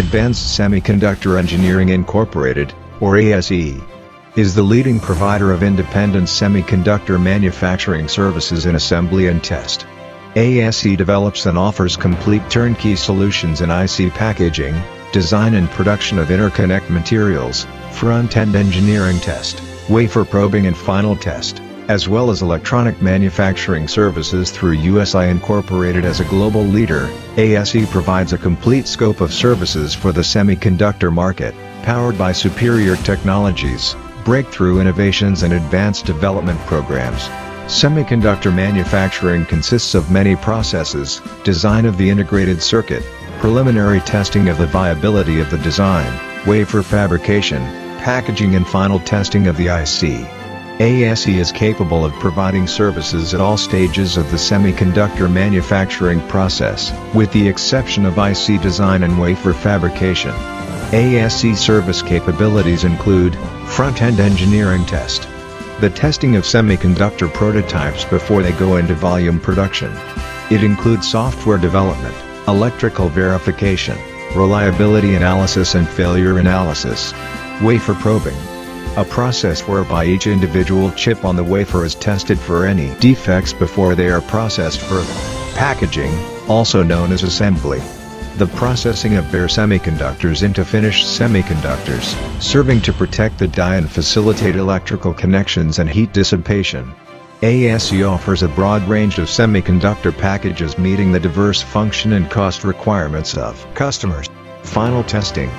Advanced Semiconductor Engineering Incorporated, or ASE, is the leading provider of independent semiconductor manufacturing services in assembly and test. ASE develops and offers complete turnkey solutions in IC packaging, design and production of interconnect materials, front-end engineering test, wafer probing and final test, as well as electronic manufacturing services through USI Incorporated as a global leader, ASE provides a complete scope of services for the semiconductor market, powered by superior technologies, breakthrough innovations and advanced development programs. Semiconductor manufacturing consists of many processes, design of the integrated circuit, preliminary testing of the viability of the design, wafer fabrication, packaging and final testing of the IC. ASE is capable of providing services at all stages of the semiconductor manufacturing process, with the exception of IC design and wafer fabrication. ASE service capabilities include, front-end engineering test, the testing of semiconductor prototypes before they go into volume production. It includes software development, electrical verification, reliability analysis and failure analysis, wafer probing, a process whereby each individual chip on the wafer is tested for any defects before they are processed further. Packaging, also known as assembly. The processing of bare semiconductors into finished semiconductors, serving to protect the die and facilitate electrical connections and heat dissipation. ASE offers a broad range of semiconductor packages meeting the diverse function and cost requirements of customers. Final testing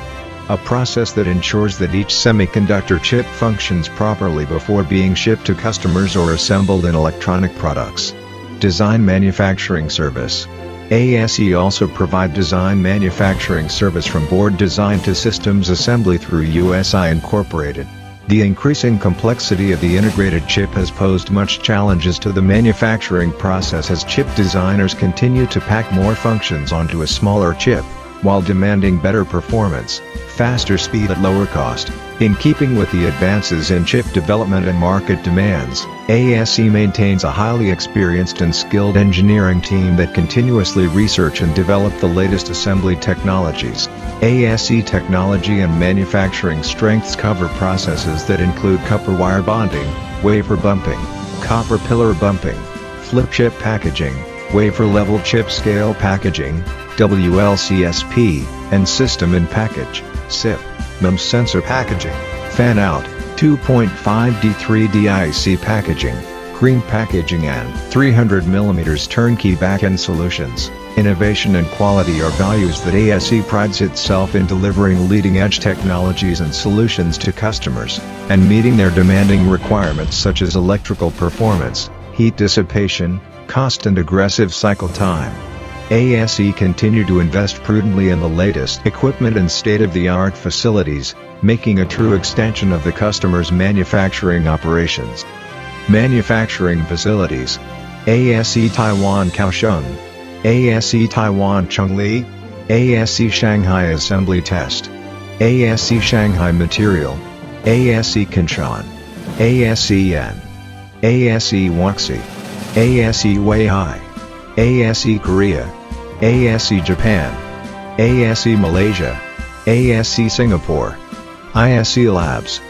a process that ensures that each semiconductor chip functions properly before being shipped to customers or assembled in electronic products. Design Manufacturing Service ASE also provide design manufacturing service from board design to systems assembly through USI Incorporated. The increasing complexity of the integrated chip has posed much challenges to the manufacturing process as chip designers continue to pack more functions onto a smaller chip while demanding better performance, faster speed at lower cost. In keeping with the advances in chip development and market demands, ASE maintains a highly experienced and skilled engineering team that continuously research and develop the latest assembly technologies. ASE technology and manufacturing strengths cover processes that include copper wire bonding, wafer bumping, copper pillar bumping, flip chip packaging, wafer level chip scale packaging, WLCSP, and System in Package, SIP, MEMS sensor packaging, fan-out, 2.5D 3D IC packaging, green packaging and 300mm turnkey back-end solutions. Innovation and quality are values that ASE prides itself in delivering leading-edge technologies and solutions to customers, and meeting their demanding requirements such as electrical performance, heat dissipation, cost and aggressive cycle time. ASE continue to invest prudently in the latest equipment and state-of-the-art facilities, making a true extension of the customer's manufacturing operations. Manufacturing facilities ASE Taiwan Kaohsiung ASE Taiwan Chongli ASE Shanghai Assembly Test ASE Shanghai Material ASE Kunshan ASEN ASE Wuxi ASE Weihai ASE Korea ASE Japan, ASE Malaysia, ASE Singapore, ISE Labs,